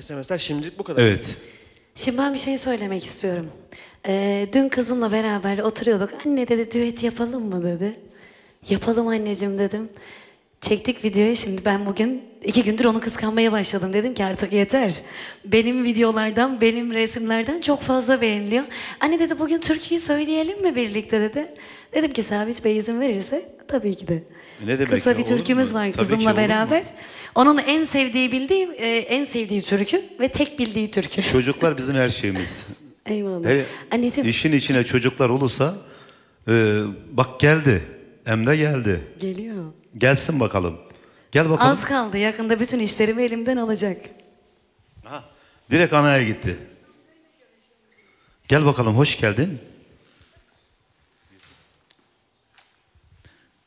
SMS'ler şimdilik bu kadar. Evet. Şimdi ben bir şey söylemek istiyorum. Ee, dün kızımla beraber oturuyorduk. Anne dedi düet yapalım mı dedi. Yapalım anneciğim dedim. Çektik videoyu şimdi ben bugün iki gündür onu kıskanmaya başladım. Dedim ki artık yeter. Benim videolardan, benim resimlerden çok fazla beğeniliyor. Anne dedi bugün türküyü söyleyelim mi birlikte dedi. Dedim ki Sabit Bey izin verirse tabii ki de. Ne demek Kısa ya, bir türkümüz var Tabii kızımla beraber. Onun en sevdiği bildiği, e, en sevdiği türkü ve tek bildiği türkü. Çocuklar bizim her şeyimiz. Eyvallah. Hele Anneciğim işin içine çocuklar olursa e, bak geldi. Hem de geldi. geliyor. Gelsin bakalım. Gel bakalım. Az kaldı yakında bütün işlerimi elimden alacak. Aha, direkt anaya gitti. Gel bakalım hoş geldin.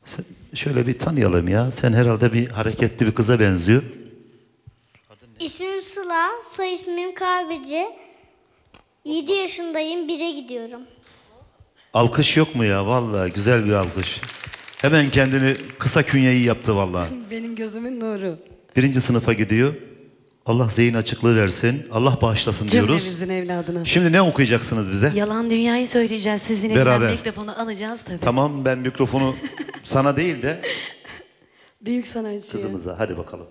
Sen şöyle bir tanıyalım ya. Sen herhalde bir hareketli bir kıza benziyor. İsmim Sıla, soy ismim Kahveci. 7 yaşındayım, 1'e gidiyorum. Alkış yok mu ya? Vallahi güzel bir alkış. Hemen kendini kısa künyeyi yaptı vallahi. Benim gözümün nuru. Birinci sınıfa gidiyor. Allah zihin açıklığı versin. Allah bağışlasın diyoruz. Cümlemizin evladına. Şimdi ne okuyacaksınız bize? Yalan dünyayı söyleyeceğiz. Sizin Beraber. elinden mikrofonu alacağız tabii. Tamam ben mikrofonu sana değil de Büyük sanatçı. kızımıza. Hadi bakalım.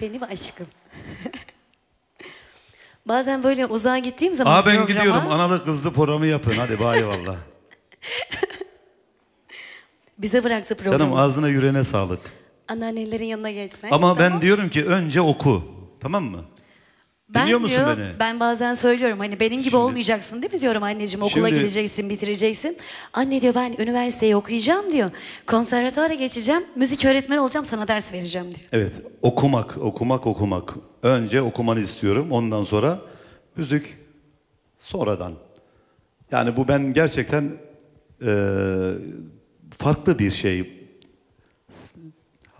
Benim aşkım Bazen böyle uzağa gittiğim zaman Aa ben programa- gidiyorum. Analı kızlı programı yapın. Hadi bay valla. Bize bıraktı programı. Canım ağzına yüreğine sağlık. Anneannelerin yanına geçsen. Ama ben Tamam. diyorum ki önce oku. Tamam mı? Ben Dinliyor musun diyor, beni? Ben bazen söylüyorum hani benim gibi olmayacaksın değil mi diyorum anneciğim okula Şimdi- gideceksin bitireceksin. Anne diyor ben üniversiteyi okuyacağım diyor. Konservatuara geçeceğim müzik öğretmeni olacağım sana ders vereceğim diyor. Evet. Okumak, okumak, okumak. Önce okumanı istiyorum. Ondan sonra müzik sonradan. Yani bu ben gerçekten eee, farklı bir şey.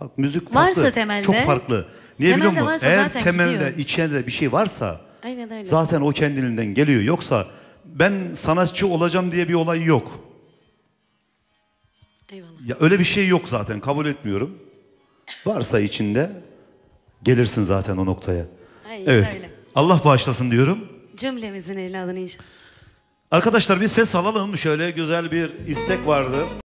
Ha, Müzik farklı. Varsa temelde- Çok farklı. Niye temelde biliyor musun? varsa Eğer temelde gidiyor. içeride bir şey varsa Aynen öyle. zaten o kendiliğinden geliyor. Yoksa ben sanatçı olacağım diye bir olay yok. Eyvallah. Ya öyle bir şey yok zaten kabul etmiyorum. Varsa içinde gelirsin zaten o noktaya. Aynen evet. öyle. Allah bağışlasın diyorum. Cümlemizin evladını inşallah. Arkadaşlar bir ses alalım. Şöyle güzel bir istek vardı.